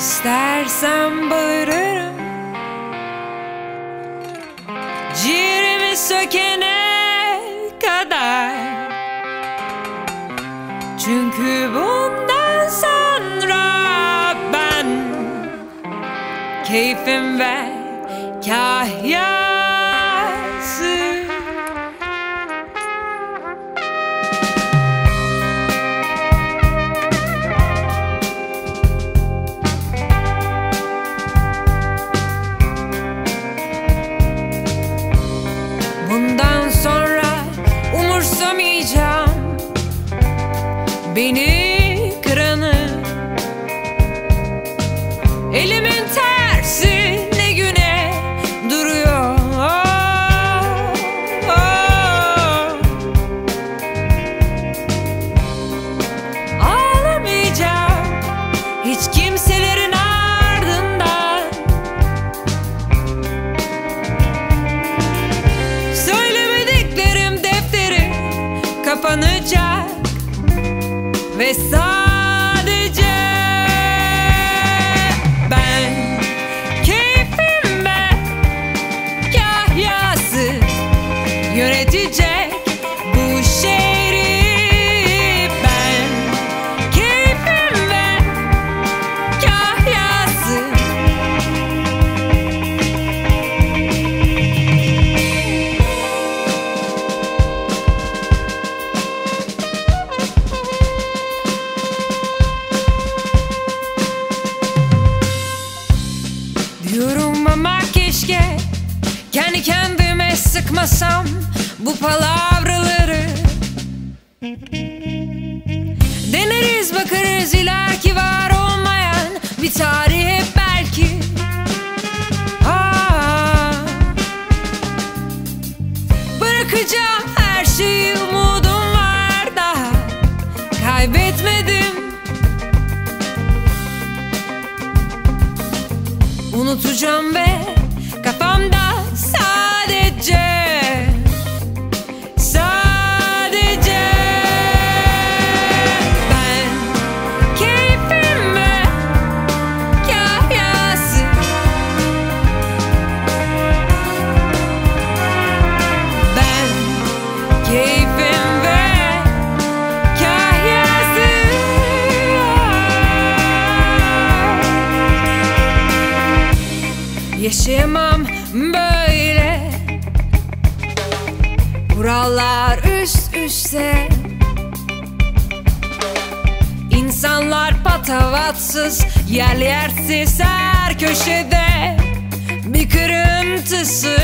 İstersen bağırırım. Ciğerimi sökene kadar. Çünkü bundan sonra ben Keyfim ve kahyası Beni kıranı. Elimin tersi ne güne duruyor. Ağlamayacağım hiç kimselerin ardından. Söylemediklerim defteri kapanacak ve kendi kendime sıkmasam bu palavraları. Deneriz bakarız ileriki var olmayan bir tarihe belki. Aa, Bırakacağım her şeyi umudum var daha. Kaybetmedim. Unutacağım ve Yaşayamam böyle. Kurallar üst üste. İnsanlar patavatsız Yerli yersiz her köşede Bir kırıntısı